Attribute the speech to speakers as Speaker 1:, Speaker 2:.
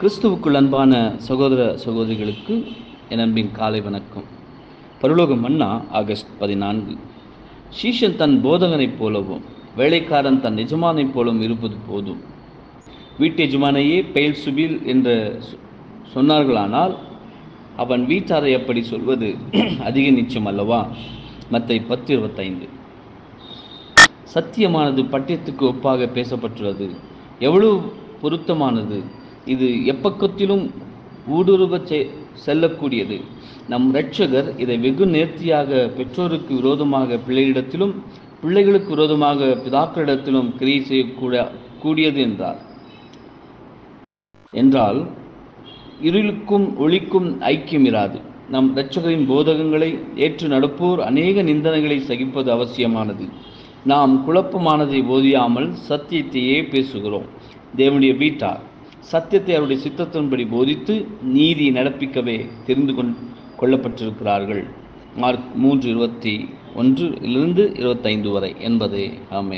Speaker 1: கிறிஸ்துவுக்குள் அன்பான சகோதர சகோதரிகளுக்கு என் அன்பின் காலை வணக்கம். பருலோகம் மன்னா ஆகஸ்ட் பதினான்கு. சீஷன் தன் போதகனைப் போலவும் வேலைக்காரன் தன் எஜமானைப் போலவும் இருப்பது போதும். வீட்டு எஜமானையே பெயல் சுபில் என்று சொன்னார்களானால் அவன் வீட்டாரை எப்படி சொல்வது அதிக நிச்சயம் அல்லவா? மத்தை பத்து இருபத்தைந்து. சத்தியமானது பட்டியத்துக்கு ஒப்பாக பேசப்பட்டுள்ளது. எவ்வளவு பொருத்தமானது? இது எப்பக்கத்திலும் ஊடுருவ செல்லக்கூடியது. நம் இரட்சகர் இதை வெகு நேர்த்தியாக பெற்றோருக்கு விரோதமாக பிள்ளையிடத்திலும் பிள்ளைகளுக்கு விரோதமாக பிதாக்களிடத்திலும் கிரியை செய்யக்கூட கூடியது என்றார். என்றால் இருளுக்கும் ஒளிக்கும் ஐக்கியம் இராது. நம் இரட்சகரின் போதகங்களை ஏற்று நடப்போர் அநேக நிந்தனைகளை சகிப்பது அவசியமானது. நாம் குழப்பமானதை போதியாமல் சத்தியத்தையே பேசுகிறோம். தேவனுடைய வீட்டார். சத்தியத்தை அவருடைய சித்தத்தின்படி போதித்து நீதி நடப்பிக்கவே தெரிந்து கொண் கொள்ளப்பட்டிருக்கிறார்கள். மார்க் மூன்று இருபத்தி ஒன்றிலிருந்து இருபத்தைந்து வரை. என்பதே. ஆமென்.